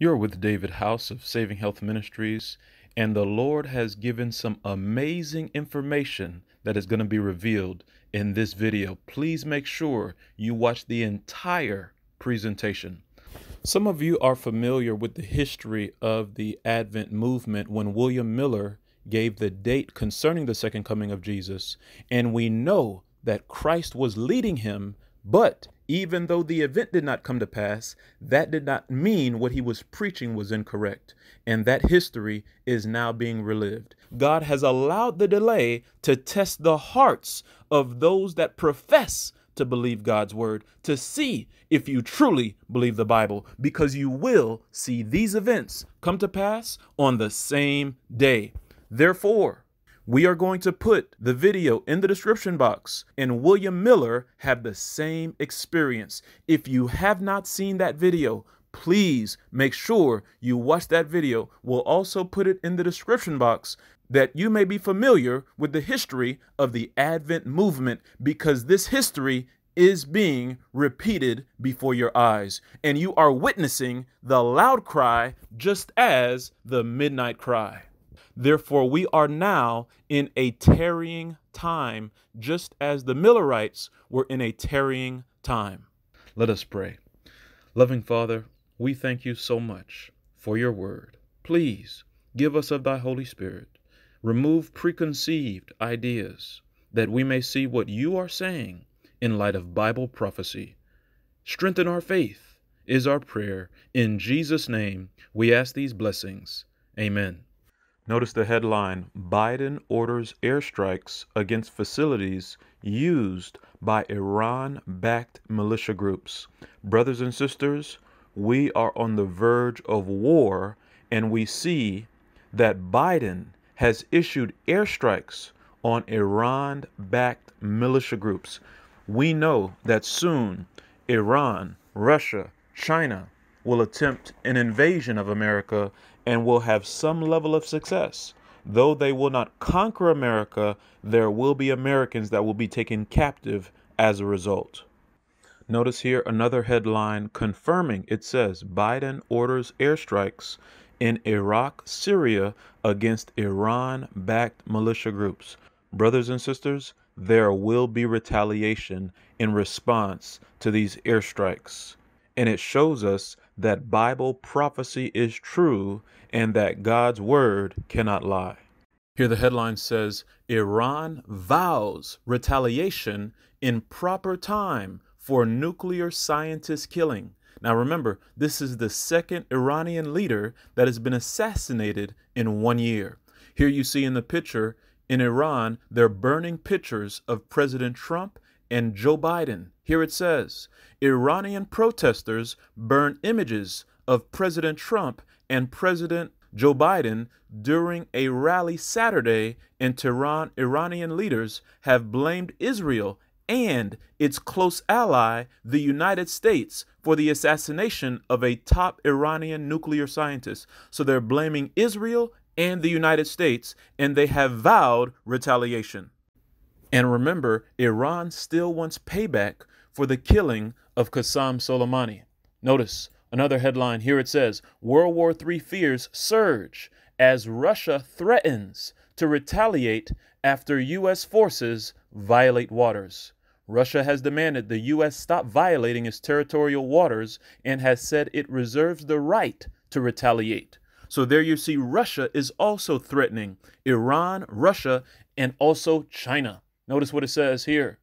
You're with David House of Saving Health Ministries, and the Lord has given some amazing information that is going to be revealed in this video. Please make sure you watch the entire presentation. Some of you are familiar with the history of the Advent movement when William Miller gave the date concerning the second coming of Jesus, and we know that Christ was leading him, but even though the event did not come to pass, that did not mean what he was preaching was incorrect. And that history is now being relived. God has allowed the delay to test the hearts of those that profess to believe God's word, to see if you truly believe the Bible, because you will see these events come to pass on the same day. Therefore, we are going to put the video in the description box, and William Miller had the same experience. If you have not seen that video, please make sure you watch that video. We'll also put it in the description box that you may be familiar with the history of the Advent movement because this history is being repeated before your eyes, and you are witnessing the loud cry just as the midnight cry. Therefore, we are now in a tarrying time, just as the Millerites were in a tarrying time. Let us pray. Loving Father, we thank you so much for your word. Please give us of thy Holy Spirit. Remove preconceived ideas that we may see what you are saying in light of Bible prophecy. Strengthen our faith is our prayer. In Jesus' name, we ask these blessings. Amen. Notice the headline Biden orders airstrikes against facilities used by Iran backed militia groups. Brothers and sisters, we are on the verge of war, and we see that Biden has issued airstrikes on Iran backed militia groups. We know that soon Iran, Russia, China will attempt an invasion of America and will have some level of success. Though they will not conquer America, there will be Americans that will be taken captive as a result. Notice here another headline confirming it says Biden orders airstrikes in Iraq, Syria against Iran backed militia groups. Brothers and sisters, there will be retaliation in response to these airstrikes. And it shows us that Bible prophecy is true and that God's word cannot lie. Here the headline says Iran vows retaliation in proper time for nuclear scientist killing. Now remember, this is the second Iranian leader that has been assassinated in one year. Here you see in the picture in Iran, they're burning pictures of President Trump and Joe Biden. Here it says Iranian protesters burn images of President Trump and President Joe Biden during a rally Saturday in Tehran. Iranian leaders have blamed Israel and its close ally, the United States, for the assassination of a top Iranian nuclear scientist. So they're blaming Israel and the United States, and they have vowed retaliation. And remember, Iran still wants payback for the killing of Qasem Soleimani. Notice another headline here it says World War III fears surge as Russia threatens to retaliate after U.S. forces violate waters. Russia has demanded the U.S. stop violating its territorial waters and has said it reserves the right to retaliate. So there you see, Russia is also threatening Iran, Russia, and also China. Notice what it says here.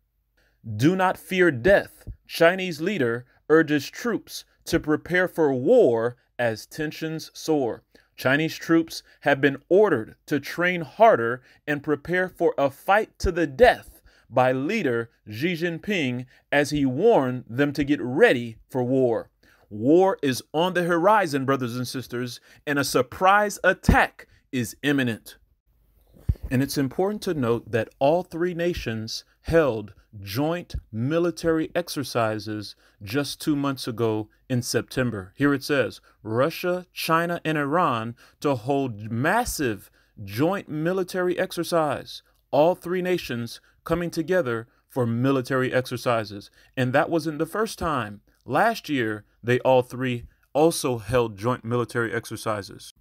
Do not fear death. Chinese leader urges troops to prepare for war as tensions soar. Chinese troops have been ordered to train harder and prepare for a fight to the death by leader Xi Jinping as he warned them to get ready for war. War is on the horizon, brothers and sisters, and a surprise attack is imminent. And it's important to note that all three nations held joint military exercises just two months ago in September. Here it says Russia, China, and Iran to hold massive joint military exercise. All three nations coming together for military exercises. And that wasn't the first time. Last year, they all three also held joint military exercises.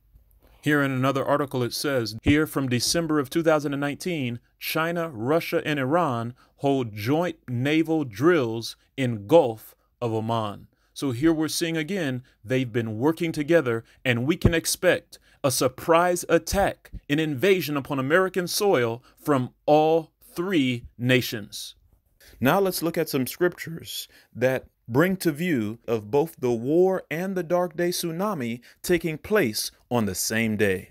Here in another article, it says here from December of 2019, China, Russia, and Iran hold joint naval drills in Gulf of Oman. So here we're seeing again, they've been working together, and we can expect a surprise attack, an invasion upon American soil from all three nations. Now let's look at some scriptures that bring to view of both the war and the dark day tsunami taking place on the same day.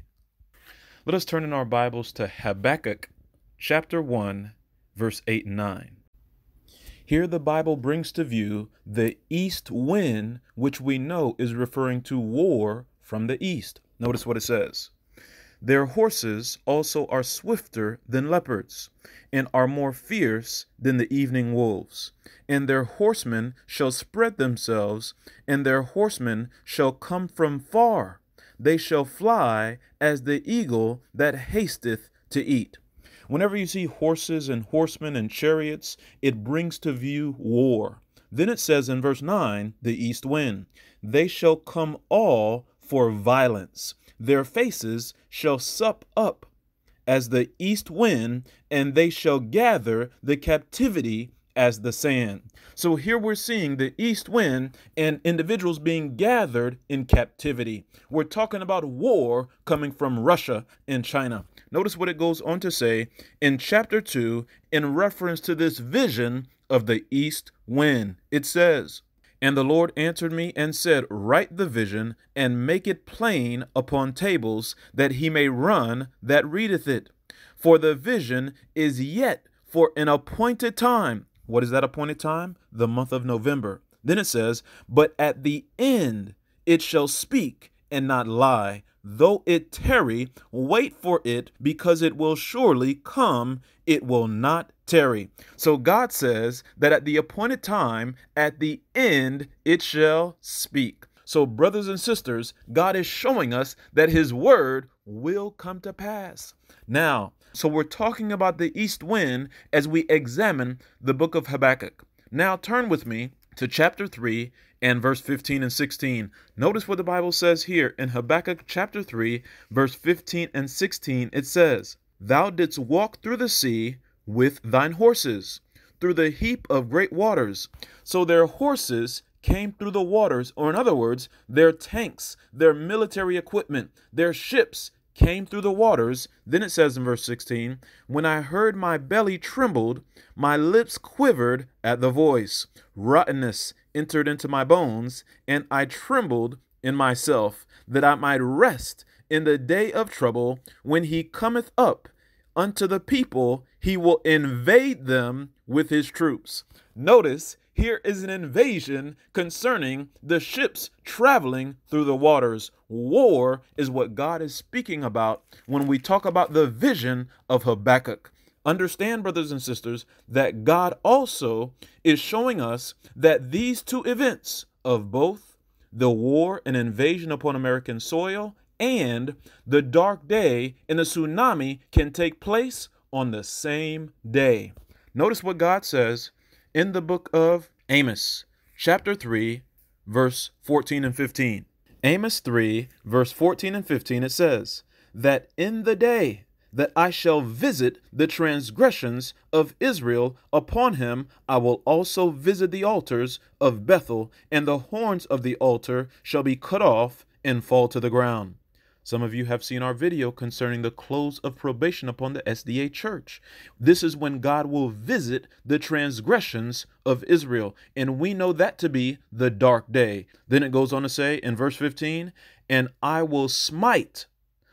Let us turn in our Bibles to Habakkuk chapter 1 verse 8 and 9. Here the Bible brings to view the east wind, which we know is referring to war from the east. Notice what it says. Their horses also are swifter than leopards, and are more fierce than the evening wolves. And their horsemen shall spread themselves, and their horsemen shall come from far. They shall fly as the eagle that hasteth to eat. Whenever you see horses and horsemen and chariots, it brings to view war. Then it says in verse 9, the east wind, they shall come all for violence. Their faces shall sup up as the east wind, and they shall gather the captivity as the sand. So here we're seeing the east wind and individuals being gathered in captivity. We're talking about war coming from Russia and China. Notice what it goes on to say in chapter 2 in reference to this vision of the east wind. It says, and the Lord answered me and said, Write the vision and make it plain upon tables, that he may run that readeth it. For the vision is yet for an appointed time. What is that appointed time? The month of November. Then it says, But at the end it shall speak and not lie, Though it tarry, wait for it, because it will surely come, it will not tarry. So God says that at the appointed time, at the end, it shall speak. So, brothers and sisters, God is showing us that His word will come to pass. Now, so we're talking about the east wind as we examine the book of Habakkuk. Now, turn with me to chapter 3 and verse 15 and 16. Notice what the Bible says here in Habakkuk chapter 3, verse 15 and 16. It says, Thou didst walk through the sea with thine horses, through the heap of great waters. So their horses came through the waters, or in other words, their tanks, their military equipment, their ships came through the waters. Then it says in verse 16, When I heard my belly trembled, my lips quivered at the voice. Rottenness entered into my bones, and I trembled in myself, that I might rest in the day of trouble. When he cometh up unto the people, he will invade them with his troops. Notice here is an invasion concerning the ships traveling through the waters. War is what God is speaking about when we talk about the vision of Habakkuk. Understand, brothers and sisters, that God also is showing us that these two events of both the war and invasion upon American soil and the dark day and the tsunami can take place on the same day. Notice what God says in the book of Amos, chapter 3, verse 14 and 15. Amos 3, verse 14 and 15, it says, That in the day that I shall visit the transgressions of Israel. Upon him I will also visit the altars of Bethel, and the horns of the altar shall be cut off and fall to the ground. Some of you have seen our video concerning the close of probation upon the SDA church. This is when God will visit the transgressions of Israel, and we know that to be the dark day. Then it goes on to say in verse 15, And I will smite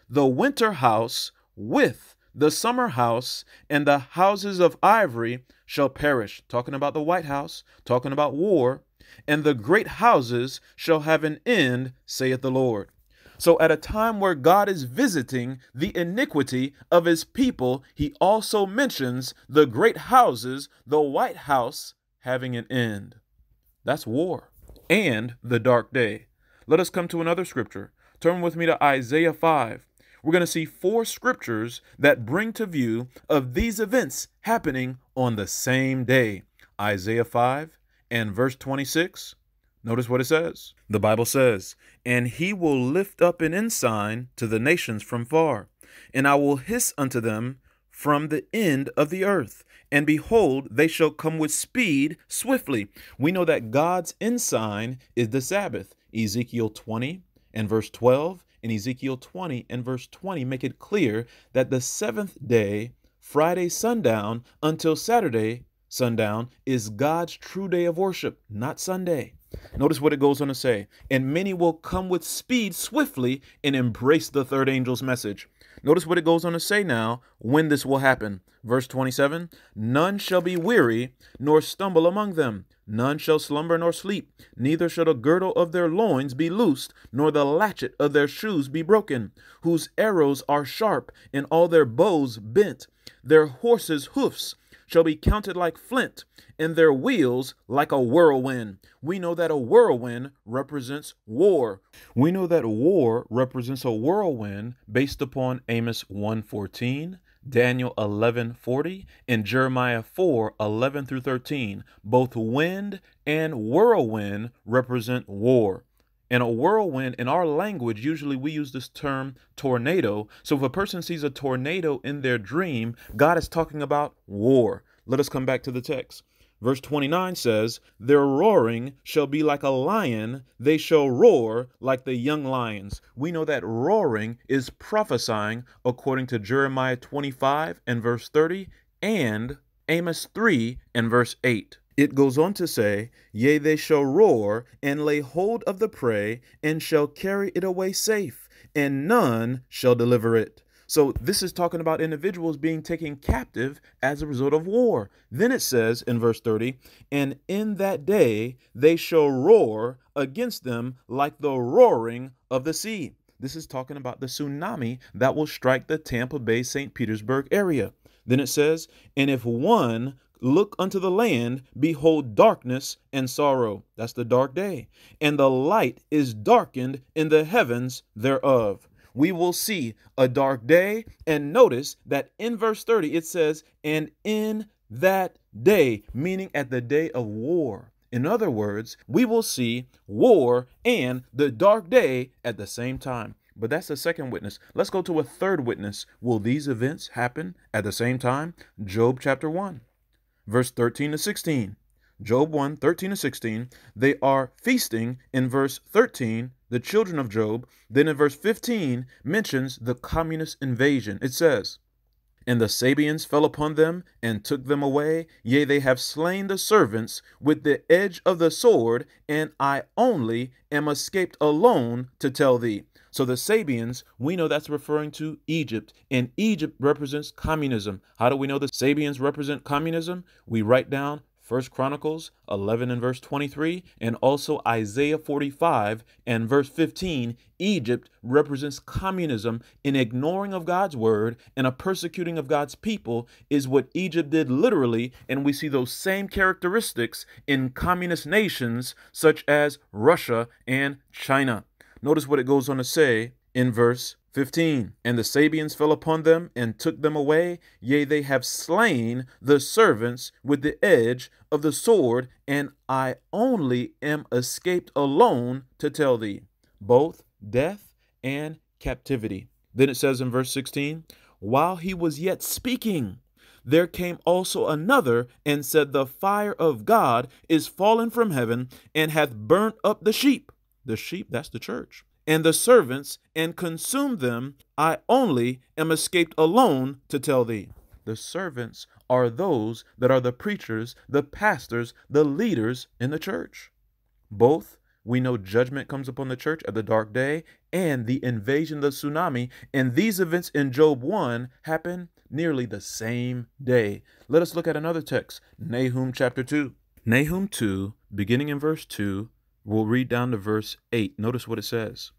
the winter house with the summer house and the houses of ivory shall perish. Talking about the White House, talking about war. And the great houses shall have an end, saith the Lord. So, at a time where God is visiting the iniquity of his people, he also mentions the great houses, the White House, having an end. That's war and the dark day. Let us come to another scripture. Turn with me to Isaiah 5 we're going to see four scriptures that bring to view of these events happening on the same day. Isaiah 5 and verse 26, Notice what it says. The Bible says, And he will lift up an ensign to the nations from far, and I will hiss unto them from the end of the earth. And behold, they shall come with speed swiftly. We know that God's ensign is the Sabbath. Ezekiel 20 and verse 12 and Ezekiel 20 and verse 20 make it clear that the seventh day, Friday sundown, until Saturday sundown, is God's true day of worship, not Sunday. Notice what it goes on to say. And many will come with speed swiftly and embrace the third angel's message. Notice what it goes on to say now when this will happen. Verse 27 None shall be weary, nor stumble among them. None shall slumber nor sleep, neither shall the girdle of their loins be loosed, nor the latchet of their shoes be broken, whose arrows are sharp, and all their bows bent. Their horses' hoofs shall be counted like flint, and their wheels like a whirlwind. We know that a whirlwind represents war. We know that war represents a whirlwind based upon Amos 1:14, Daniel 11:40, and Jeremiah 4:11 through 13. Both wind and whirlwind represent war. And a whirlwind, in our language, usually we use this term tornado. So if a person sees a tornado in their dream, God is talking about war. Let us come back to the text. Verse 29 says, Their roaring shall be like a lion, they shall roar like the young lions. We know that roaring is prophesying according to Jeremiah 25 and verse 30 and Amos 3 and verse 8. It goes on to say, Yea, they shall roar and lay hold of the prey and shall carry it away safe, and none shall deliver it. So this is talking about individuals being taken captive as a result of war. Then it says in verse 30, And in that day they shall roar against them like the roaring of the sea. This is talking about the tsunami that will strike the Tampa Bay St. Petersburg area. Then it says, And if one Look unto the land, behold darkness and sorrow. That's the dark day. And the light is darkened in the heavens thereof. We will see a dark day. And notice that in verse 30 it says, and in that day, meaning at the day of war. In other words, we will see war and the dark day at the same time. But that's the second witness. Let's go to a third witness. Will these events happen at the same time? Job chapter 1 verse 13 to 16. Job 1 13 to 16. They are feasting in verse 13, the children of Job. Then in verse 15 mentions the communist invasion. It says, and the Sabeans fell upon them and took them away. Yea, they have slain the servants with the edge of the sword, and I only am escaped alone to tell thee. So the Sabeans, we know that's referring to Egypt, and Egypt represents communism. How do we know the Sabeans represent communism? We write down First Chronicles 11 and verse 23, and also Isaiah 45 and verse 15. Egypt represents communism in ignoring of God's word and a persecuting of God's people is what Egypt did literally, and we see those same characteristics in communist nations such as Russia and China. Notice what it goes on to say in verse 15 And the Sabeans fell upon them and took them away. Yea, they have slain the servants with the edge of the sword, and I only am escaped alone to tell thee both death and captivity. Then it says in verse 16 While he was yet speaking, there came also another and said, The fire of God is fallen from heaven and hath burnt up the sheep the sheep, that's the church, and the servants, and consumed them. I only am escaped alone to tell thee. The servants are those that are the preachers, the pastors, the leaders in the church. Both we know judgment comes upon the church at the dark day and the invasion, of the tsunami, and these events in Job 1 happen nearly the same day. Let us look at another text, Nahum chapter 2. Nahum 2, beginning in verse 2, We'll read down to verse 8. Notice what it says.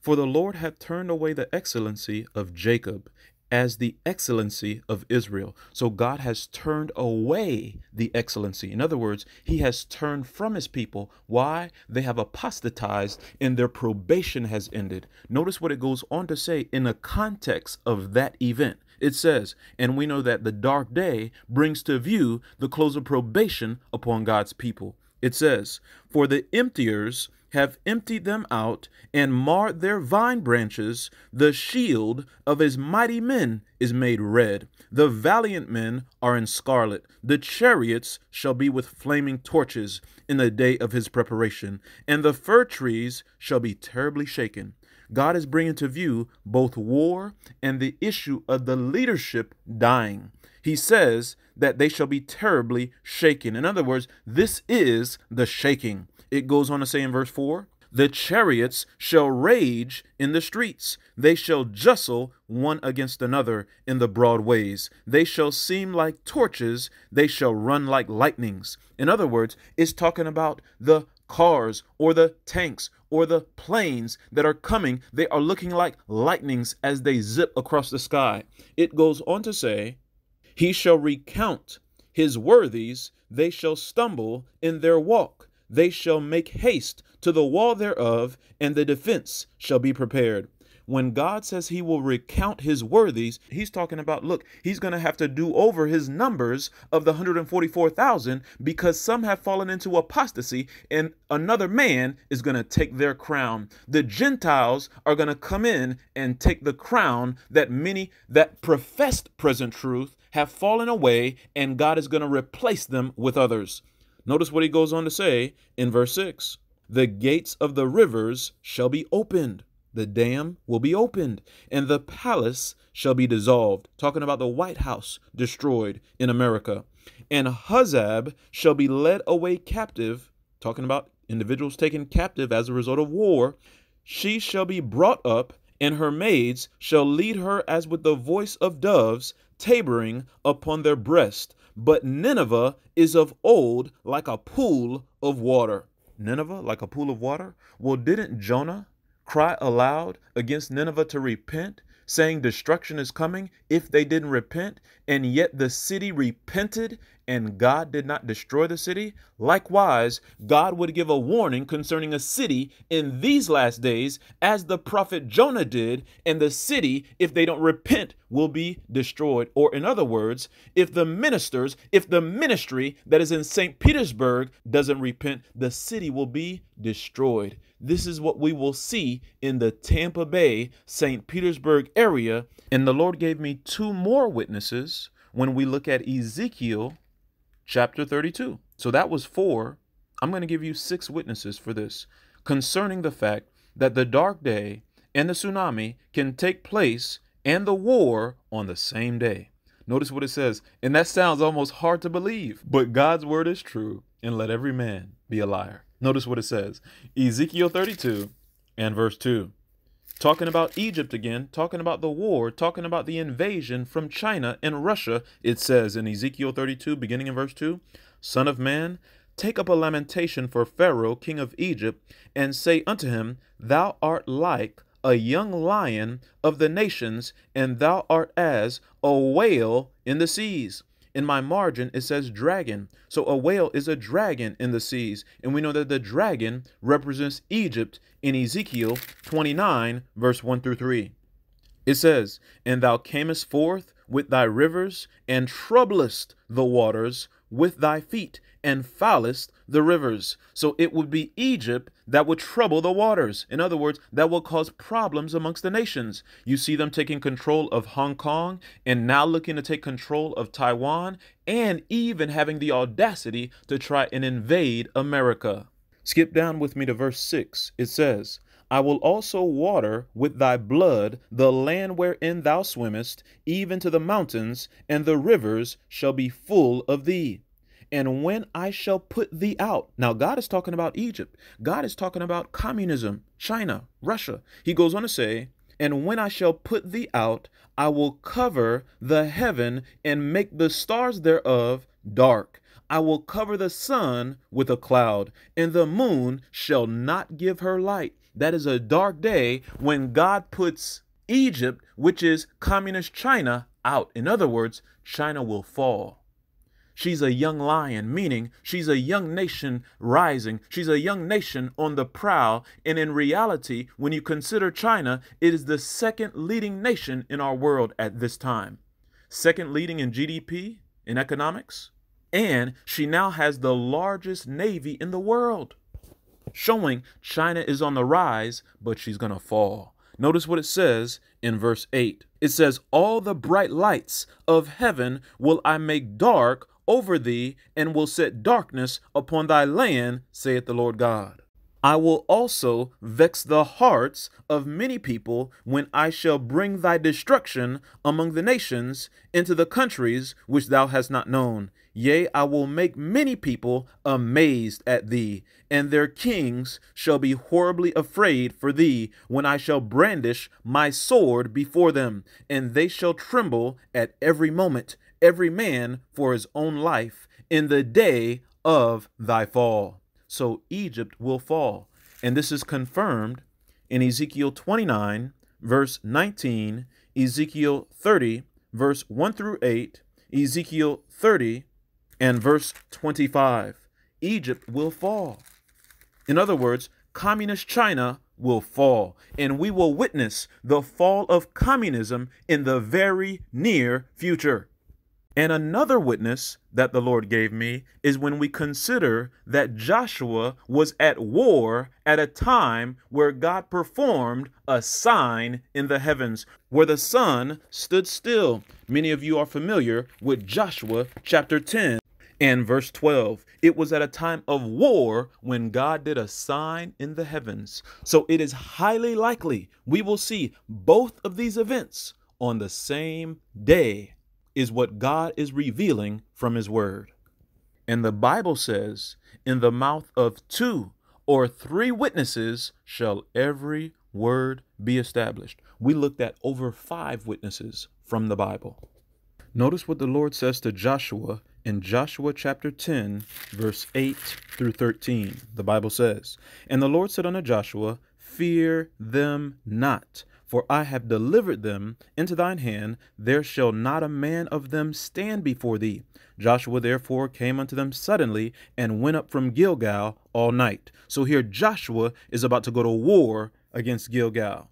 For the Lord hath turned away the excellency of Jacob as the excellency of Israel. So God has turned away the excellency. In other words, he has turned from his people. Why? They have apostatized and their probation has ended. Notice what it goes on to say in the context of that event. It says, and we know that the dark day brings to view the close of probation upon God's people. It says, For the emptiers have emptied them out and marred their vine branches. The shield of his mighty men is made red. The valiant men are in scarlet. The chariots shall be with flaming torches in the day of his preparation, and the fir trees shall be terribly shaken. God is bringing to view both war and the issue of the leadership dying. He says that they shall be terribly shaken. In other words, this is the shaking. It goes on to say in verse 4 The chariots shall rage in the streets, they shall jostle one against another in the broad ways. They shall seem like torches, they shall run like lightnings. In other words, it's talking about the cars or the tanks or the planes that are coming. They are looking like lightnings as they zip across the sky. It goes on to say, He shall recount his worthies, they shall stumble in their walk they shall make haste to the wall thereof, and the defense shall be prepared. When God says he will recount his worthies, he's talking about, look, he's going to have to do over his numbers of the 144,000 because some have fallen into apostasy and another man is going to take their crown. The Gentiles are going to come in and take the crown that many that professed present truth have fallen away and God is going to replace them with others. Notice what he goes on to say in verse 6 The gates of the rivers shall be opened, the dam will be opened, and the palace shall be dissolved. Talking about the White House destroyed in America. And Huzzab shall be led away captive, talking about individuals taken captive as a result of war. She shall be brought up, and her maids shall lead her as with the voice of doves, tabering upon their breast. But Nineveh is of old like a pool of water. Nineveh, like a pool of water? Well, didn't Jonah cry aloud against Nineveh to repent? saying destruction is coming if they didn't repent, and yet the city repented and God did not destroy the city? Likewise, God would give a warning concerning a city in these last days, as the prophet Jonah did, and the city, if they don't repent, will be destroyed. Or, in other words, if the ministers, if the ministry that is in St. Petersburg doesn't repent, the city will be destroyed. This is what we will see in the Tampa Bay, St. Petersburg area. And the Lord gave me two more witnesses when we look at Ezekiel chapter 32. So that was four. I'm going to give you six witnesses for this concerning the fact that the dark day and the tsunami can take place and the war on the same day. Notice what it says, and that sounds almost hard to believe, but God's word is true, and let every man be a liar. Notice what it says Ezekiel 32 and verse 2. Talking about Egypt again, talking about the war, talking about the invasion from China and Russia, it says in Ezekiel 32, beginning in verse 2 Son of man, take up a lamentation for Pharaoh, king of Egypt, and say unto him, Thou art like a young lion of the nations, and thou art as a whale in the seas in my margin it says dragon. So a whale is a dragon in the seas. And we know that the dragon represents Egypt in Ezekiel 29, verse 1 through 3. It says, And thou camest forth with thy rivers, and troublest the waters with thy feet, and foulest the rivers. So it would be Egypt that would trouble the waters. In other words, that will cause problems amongst the nations. You see them taking control of Hong Kong and now looking to take control of Taiwan and even having the audacity to try and invade America. Skip down with me to verse 6. It says, I will also water with thy blood the land wherein thou swimmest, even to the mountains, and the rivers shall be full of thee and when I shall put thee out. Now, God is talking about Egypt. God is talking about communism, China, Russia. He goes on to say, and when I shall put thee out, I will cover the heaven and make the stars thereof dark. I will cover the sun with a cloud, and the moon shall not give her light. That is a dark day when God puts Egypt, which is communist China, out. In other words, China will fall. She's a young lion, meaning she's a young nation rising. She's a young nation on the prowl. And in reality, when you consider China, it is the second leading nation in our world at this time. Second leading in GDP, in economics. And she now has the largest navy in the world, showing China is on the rise, but she's going to fall. Notice what it says in verse 8. It says, All the bright lights of heaven will I make dark over thee, and will set darkness upon thy land, saith the Lord God. I will also vex the hearts of many people when I shall bring thy destruction among the nations into the countries which thou hast not known. Yea, I will make many people amazed at thee, and their kings shall be horribly afraid for thee when I shall brandish my sword before them, and they shall tremble at every moment, every man for his own life, in the day of thy fall so Egypt will fall. And this is confirmed in Ezekiel 29, verse 19, Ezekiel 30, verse 1 through 8, Ezekiel 30, and verse 25. Egypt will fall. In other words, communist China will fall, and we will witness the fall of communism in the very near future. And another witness that the Lord gave me is when we consider that Joshua was at war at a time where God performed a sign in the heavens, where the sun stood still. Many of you are familiar with Joshua chapter 10 and verse 12. It was at a time of war when God did a sign in the heavens. So it is highly likely we will see both of these events on the same day is what God is revealing from His Word. And the Bible says, In the mouth of two or three witnesses shall every word be established. We looked at over five witnesses from the Bible. Notice what the Lord says to Joshua in Joshua chapter 10, verse 8 through 13. The Bible says, And the Lord said unto Joshua, Fear them not, for I have delivered them into thine hand, there shall not a man of them stand before thee. Joshua therefore came unto them suddenly and went up from Gilgal all night. So here Joshua is about to go to war against Gilgal.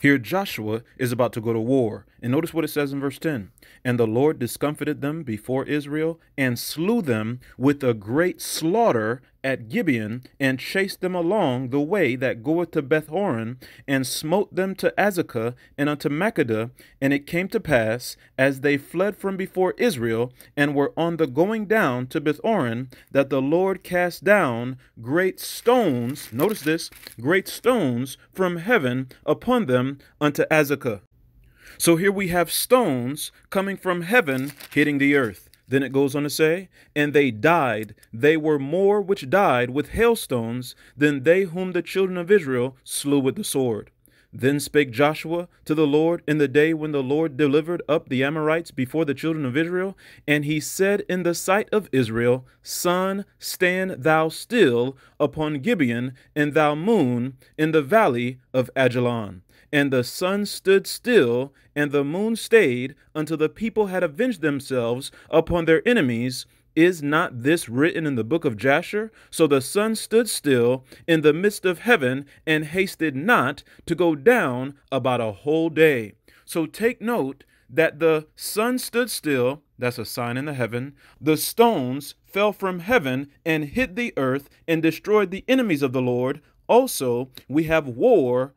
Here Joshua is about to go to war. And notice what it says in verse 10 And the Lord discomfited them before Israel and slew them with a great slaughter at Gibeon and chased them along the way that goeth to Bethhoron and smote them to Azekah and unto Makkedah. And it came to pass, as they fled from before Israel and were on the going down to Bethhoron, that the Lord cast down great stones, notice this, great stones from heaven upon them unto Azekah. So here we have stones coming from heaven hitting the earth. Then it goes on to say, And they died, they were more which died with hailstones than they whom the children of Israel slew with the sword. Then spake Joshua to the Lord in the day when the Lord delivered up the Amorites before the children of Israel, and he said in the sight of Israel, Sun, stand thou still upon Gibeon, and thou moon in the valley of Ajalon. And the sun stood still, and the moon stayed, until the people had avenged themselves upon their enemies. Is not this written in the book of Jasher? So the sun stood still in the midst of heaven, and hasted not to go down about a whole day. So take note that the sun stood still, that's a sign in the heaven. The stones fell from heaven and hit the earth and destroyed the enemies of the Lord. Also, we have war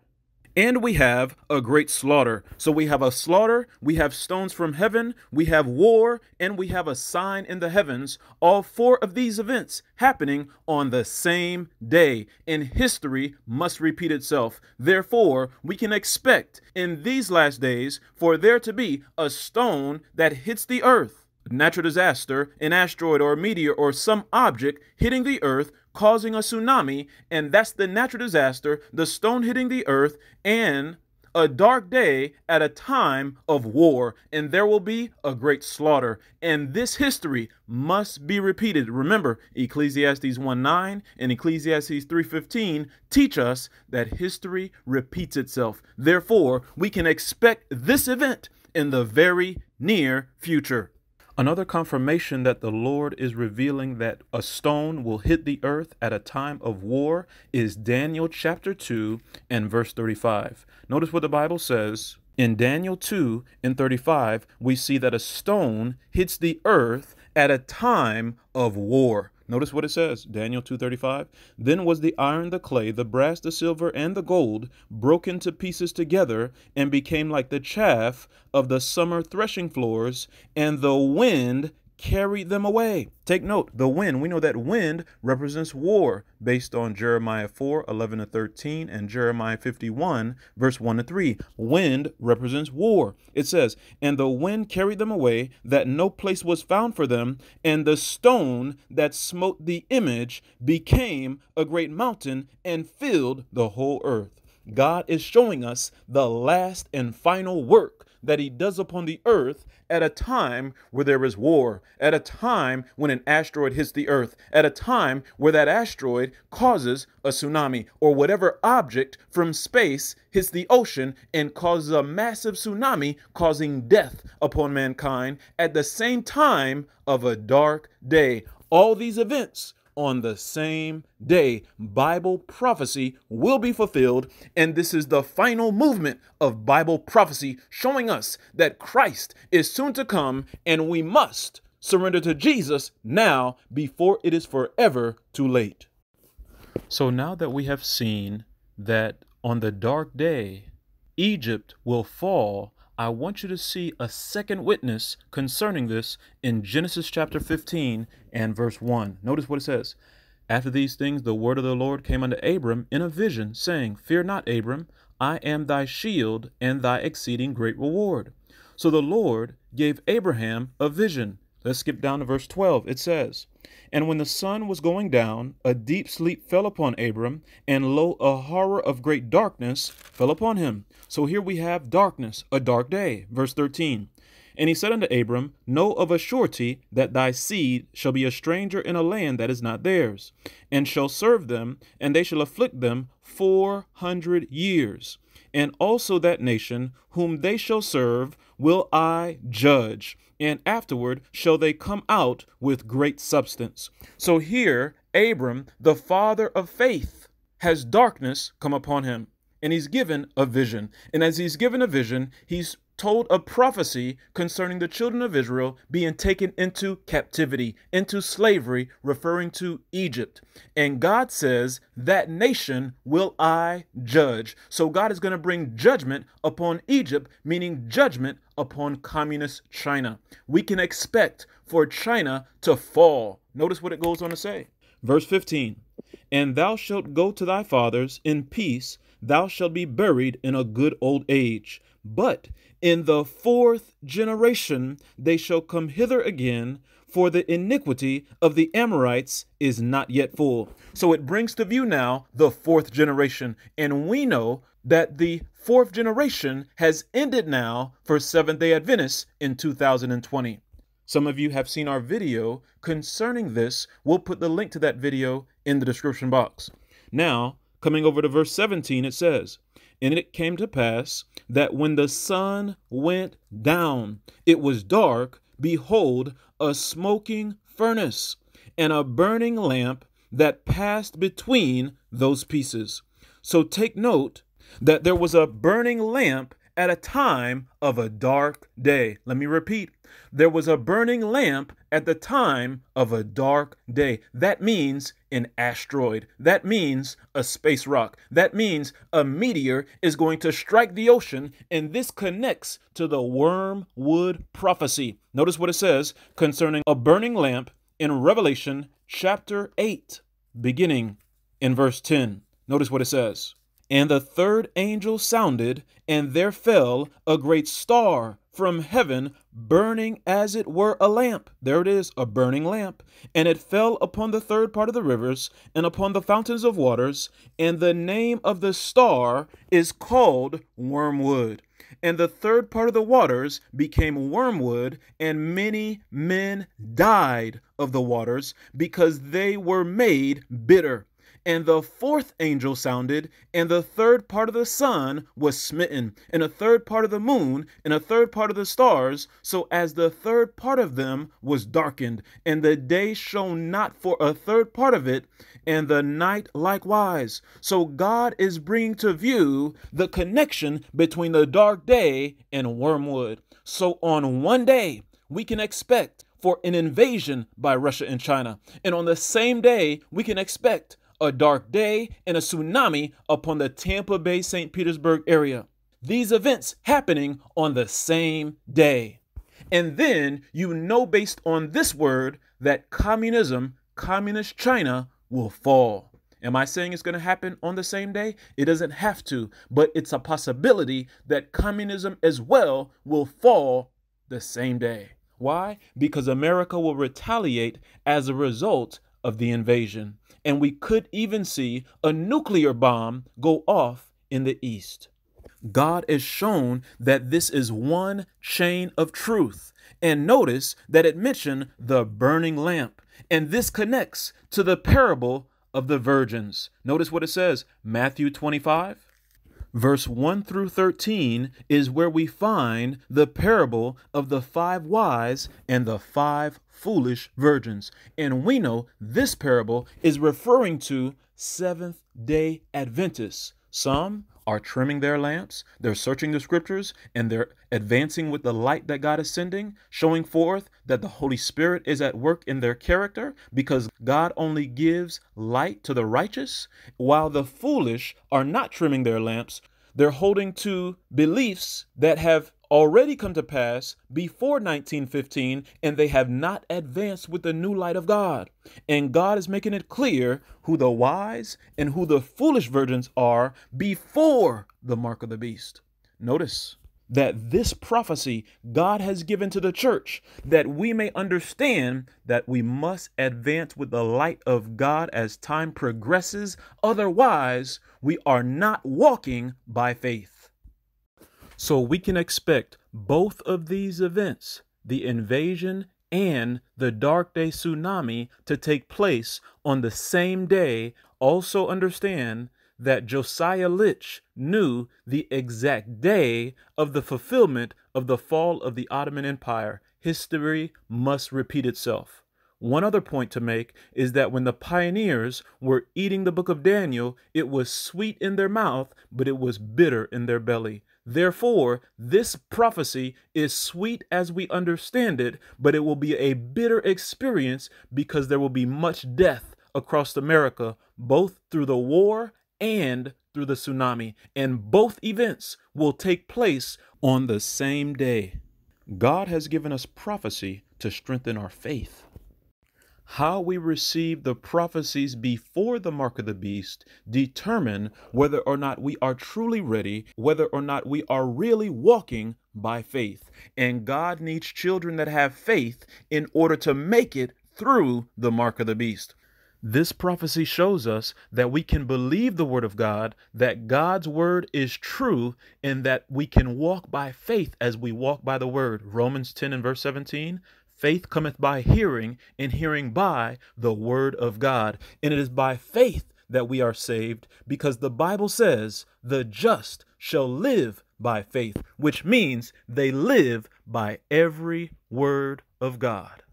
and we have a great slaughter. So we have a slaughter, we have stones from heaven, we have war, and we have a sign in the heavens. All four of these events happening on the same day. And history must repeat itself. Therefore, we can expect in these last days for there to be a stone that hits the earth natural disaster, an asteroid or a meteor or some object hitting the earth causing a tsunami, and that's the natural disaster, the stone hitting the earth, and a dark day at a time of war, and there will be a great slaughter. And this history must be repeated. Remember, Ecclesiastes 1 9 and Ecclesiastes 3:15 teach us that history repeats itself. Therefore, we can expect this event in the very near future. Another confirmation that the Lord is revealing that a stone will hit the earth at a time of war is Daniel chapter 2 and verse 35. Notice what the Bible says. In Daniel 2 and 35, we see that a stone hits the earth at a time of war. Notice what it says, Daniel 2:35. Then was the iron, the clay, the brass, the silver, and the gold broken to pieces together and became like the chaff of the summer threshing floors, and the wind carried them away. Take note, the wind, we know that wind represents war based on Jeremiah 4 11 to 13 and Jeremiah 51, verse 1 to 3. Wind represents war. It says, And the wind carried them away, that no place was found for them, and the stone that smote the image became a great mountain and filled the whole earth. God is showing us the last and final work that he does upon the earth at a time where there is war, at a time when an asteroid hits the earth, at a time where that asteroid causes a tsunami or whatever object from space hits the ocean and causes a massive tsunami causing death upon mankind at the same time of a dark day. All these events on the same day. Bible prophecy will be fulfilled, and this is the final movement of Bible prophecy showing us that Christ is soon to come and we must surrender to Jesus now before it is forever too late. So now that we have seen that on the dark day, Egypt will fall I want you to see a second witness concerning this in Genesis chapter 15 and verse 1. Notice what it says. After these things, the word of the Lord came unto Abram in a vision, saying, Fear not, Abram, I am thy shield and thy exceeding great reward. So the Lord gave Abraham a vision. Let's skip down to verse 12. It says, And when the sun was going down, a deep sleep fell upon Abram, and lo, a horror of great darkness fell upon him. So here we have darkness, a dark day. Verse 13. And he said unto Abram, Know of a surety that thy seed shall be a stranger in a land that is not theirs, and shall serve them, and they shall afflict them four hundred years. And also that nation whom they shall serve will I judge, and afterward shall they come out with great substance. So here, Abram, the father of faith, has darkness come upon him and he's given a vision. And as he's given a vision, he's told a prophecy concerning the children of Israel being taken into captivity, into slavery, referring to Egypt. And God says, That nation will I judge. So God is going to bring judgment upon Egypt, meaning judgment upon communist China. We can expect for China to fall. Notice what it goes on to say. Verse 15 And thou shalt go to thy fathers in peace thou shalt be buried in a good old age. But in the fourth generation they shall come hither again, for the iniquity of the Amorites is not yet full. So it brings to view now the fourth generation. And we know that the fourth generation has ended now for Seventh day Adventists in 2020. Some of you have seen our video concerning this. We'll put the link to that video in the description box. Now, Coming over to verse 17, it says, And it came to pass that when the sun went down, it was dark, behold, a smoking furnace, and a burning lamp that passed between those pieces. So take note that there was a burning lamp at a time of a dark day. Let me repeat. There was a burning lamp at the time of a dark day. That means an asteroid. That means a space rock. That means a meteor is going to strike the ocean, and this connects to the wormwood prophecy. Notice what it says concerning a burning lamp in Revelation chapter 8, beginning in verse 10. Notice what it says. And the third angel sounded, and there fell a great star from heaven, burning as it were a lamp. There it is, a burning lamp. And it fell upon the third part of the rivers, and upon the fountains of waters. And the name of the star is called Wormwood. And the third part of the waters became wormwood, and many men died of the waters because they were made bitter. And the fourth angel sounded, and the third part of the sun was smitten, and a third part of the moon, and a third part of the stars, so as the third part of them was darkened, and the day shone not for a third part of it, and the night likewise. So God is bringing to view the connection between the dark day and wormwood. So on one day, we can expect for an invasion by Russia and China. And on the same day, we can expect a dark day and a tsunami upon the Tampa Bay St. Petersburg area. These events happening on the same day. And then you know, based on this word, that communism, communist China, will fall. Am I saying it's going to happen on the same day? It doesn't have to, but it's a possibility that communism as well will fall the same day. Why? Because America will retaliate as a result of the invasion. And we could even see a nuclear bomb go off in the East. God has shown that this is one chain of truth. And notice that it mentioned the burning lamp. And this connects to the parable of the virgins. Notice what it says Matthew 25. Verse 1 through 13 is where we find the parable of the five wise and the five foolish virgins. And we know this parable is referring to Seventh day Adventists. Some are trimming their lamps, they're searching the scriptures, and they're advancing with the light that God is sending, showing forth that the Holy Spirit is at work in their character because God only gives light to the righteous, while the foolish are not trimming their lamps. They're holding to beliefs that have already come to pass before 1915 and they have not advanced with the new light of God. And God is making it clear who the wise and who the foolish virgins are before the mark of the beast. Notice that this prophecy God has given to the church that we may understand that we must advance with the light of God as time progresses. Otherwise, we are not walking by faith. So we can expect both of these events, the invasion and the dark day tsunami, to take place on the same day. Also, understand that Josiah Litch knew the exact day of the fulfillment of the fall of the Ottoman Empire. History must repeat itself. One other point to make is that when the pioneers were eating the book of Daniel, it was sweet in their mouth, but it was bitter in their belly. Therefore, this prophecy is sweet as we understand it, but it will be a bitter experience because there will be much death across America, both through the war and through the tsunami. And both events will take place on the same day. God has given us prophecy to strengthen our faith. How we receive the prophecies before the mark of the beast determine whether or not we are truly ready, whether or not we are really walking by faith. And God needs children that have faith in order to make it through the mark of the beast. This prophecy shows us that we can believe the word of God, that God's word is true, and that we can walk by faith as we walk by the word. Romans 10 and verse 17 Faith cometh by hearing, and hearing by the word of God. And it is by faith that we are saved, because the Bible says, the just shall live by faith, which means they live by every word of God.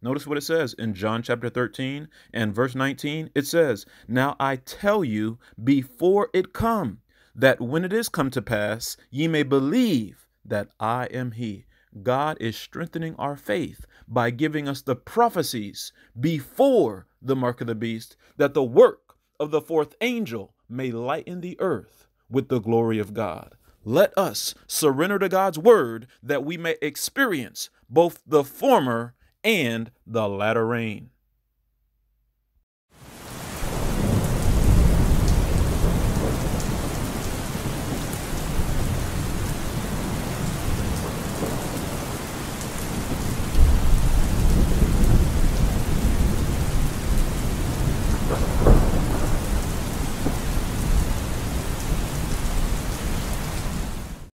Notice what it says in John chapter 13 and verse 19. It says, Now I tell you before it come, that when it is come to pass, ye may believe that I am he. God is strengthening our faith by giving us the prophecies before the mark of the beast, that the work of the fourth angel may lighten the earth with the glory of God. Let us surrender to God's word that we may experience both the former and the latter rain.